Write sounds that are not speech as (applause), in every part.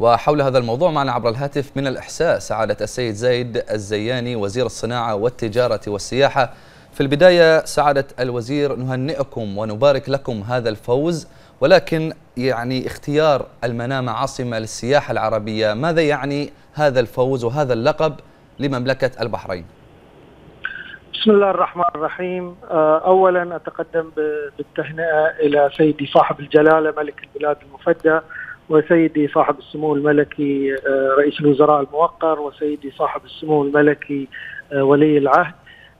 وحول هذا الموضوع معنا عبر الهاتف من الإحساء سعادة السيد زايد الزياني وزير الصناعة والتجارة والسياحة. في البداية سعادة الوزير نهنئكم ونبارك لكم هذا الفوز ولكن يعني اختيار المنامة عاصمة للسياحة العربية ماذا يعني هذا الفوز وهذا اللقب لمملكة البحرين؟ بسم الله الرحمن الرحيم. اولا أتقدم بالتهنئة إلى سيدي صاحب الجلالة ملك البلاد المفدى وسيدي صاحب السمو الملكي رئيس الوزراء الموقر وسيدي صاحب السمو الملكي ولي العهد.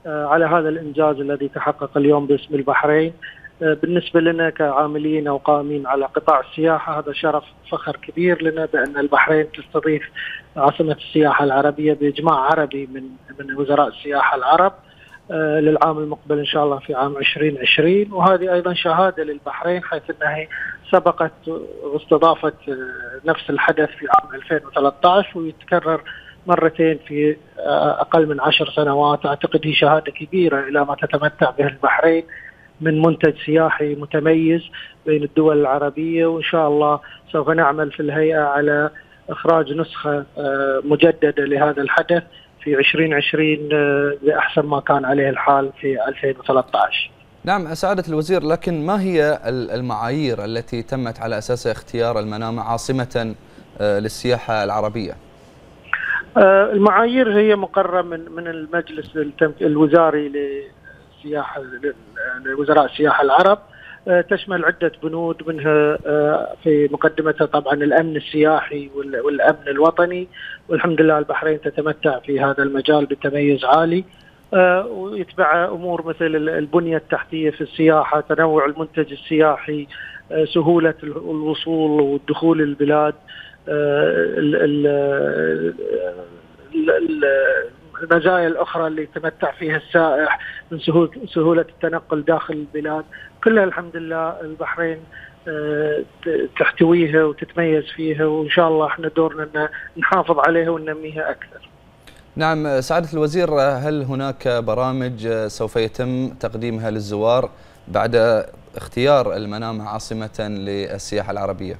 على هذا الإنجاز الذي تحقق اليوم باسم البحرين بالنسبة لنا كعاملين أو قائمين على قطاع السياحة هذا شرف فخر كبير لنا بأن البحرين تستضيف عاصمة السياحة العربية بإجماع عربي من من وزراء السياحة العرب. للعام المقبل إن شاء الله في عام 2020 وهذه أيضا شهادة للبحرين حيث إنها سبقت واستضافت نفس الحدث في عام 2013 ويتكرر مرتين في أقل من عشر سنوات. أعتقد هي شهادة كبيرة إلى ما تتمتع به البحرين من منتج سياحي متميز بين الدول العربية. وإن شاء الله سوف نعمل في الهيئة على إخراج نسخة مجددة لهذا الحدث. في 2020 باحسن ما كان عليه الحال في 2013. نعم سعادة الوزير لكن ما هي المعايير التي تمت على اساسها اختيار المنامة عاصمة للسياحة العربية؟ المعايير هي مقررة من من المجلس الوزاري للسياحة لوزراء السياحة العرب تشمل عدة بنود منها في مقدمتها طبعا الأمن السياحي والأمن الوطني والحمد لله البحرين تتمتع في هذا المجال بتميز عالي. ويتبع أمور مثل البنية التحتية في السياحة تنوع المنتج السياحي سهولة الوصول والدخول البلاد المزايا الأخرى اللي يتمتع فيها السائح من سهوله سهولة التنقل داخل البلاد كلها الحمد لله البحرين تحتويها وتتميز فيها وإن شاء الله إحنا دورنا إن نحافظ عليها وننميها أكثر. نعم سعادة الوزير هل هناك برامج سوف يتم تقديمها للزوار بعد اختيار المنامه عاصمة للسياحة العربية؟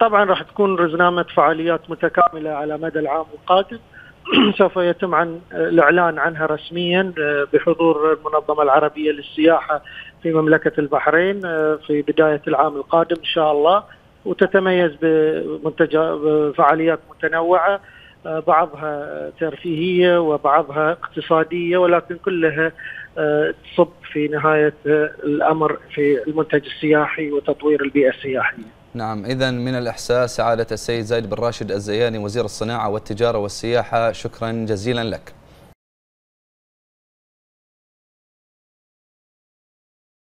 طبعا راح تكون رزنامة فعاليات متكاملة على مدى العام القادم (clears throat) سوف يتم عن الإعلان عنها رسميا بحضور المنظمة العربية للسياحة في مملكة البحرين في بداية العام القادم إن شاء الله وتتميز بفعاليات متنوعة بعضها ترفيهية وبعضها اقتصادية ولكن كلها تصب في نهاية الأمر في المنتج السياحي وتطوير البيئة السياحية. نعم إذا من الإحساس سعادة السيد زايد بن راشد الزياني وزير الصناعة والتجارة والسياحة شكرا جزيلا لك.